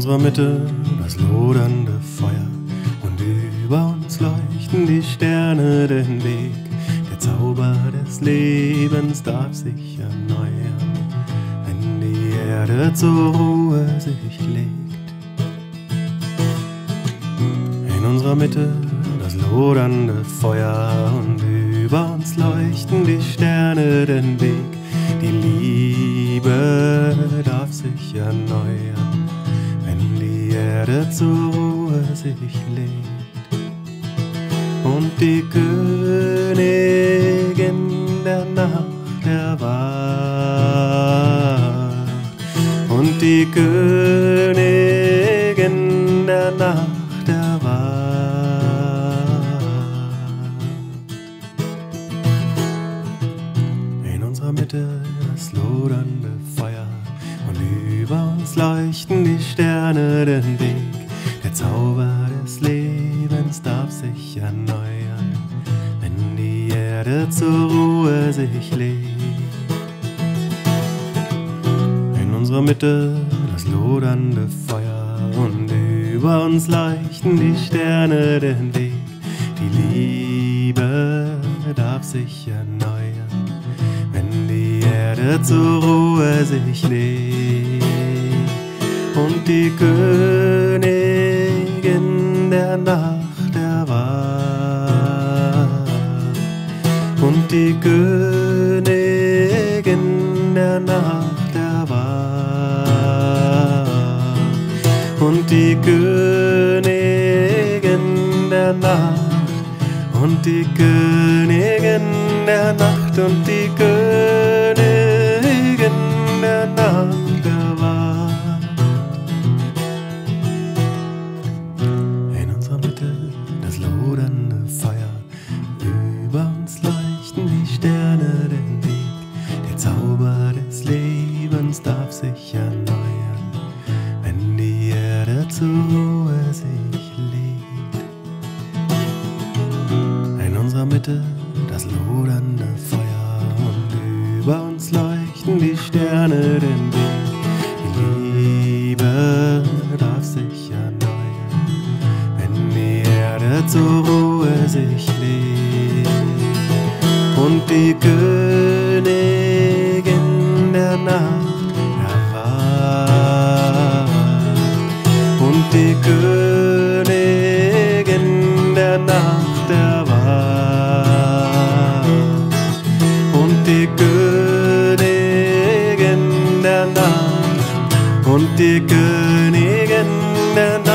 unserer Mitte das lodernde Feuer und über uns leuchten die Sterne den Weg. Der Zauber des Lebens darf sich erneuern, wenn die Erde zur Ruhe sich legt. In unserer Mitte das lodernde Feuer und über uns leuchten die Sterne den Weg. Die Liebe darf sich erneuern, Erde zur Ruhe sich legt. Und die Königin der Nacht erwacht. Und die Königin der Nacht erwacht. In unserer Mitte uns leuchten die Sterne den Weg. Der Zauber des Lebens darf sich erneuern, wenn die Erde zur Ruhe sich legt. In unserer Mitte das lodernde Feuer und über uns leuchten die Sterne den Weg. Die Liebe darf sich erneuern, wenn die Erde zur Ruhe sich legt. Und die Königin der Nacht erwacht. Und die Königin der Nacht erwacht. Und die Königin der Nacht. Und die Königin der Nacht und die Königin das lodernde Feuer, über uns leuchten die Sterne den Weg. Der Zauber des Lebens darf sich erneuern, wenn die Erde zur Ruhe sich legt. In unserer Mitte das lodernde Feuer und über uns leuchten die Sterne den Weg. Zur Ruhe sich legt. Und die Königin der Nacht erwacht. Und die Königin der Nacht erwacht. Und die Königin der Nacht. Und die Königin der Nacht.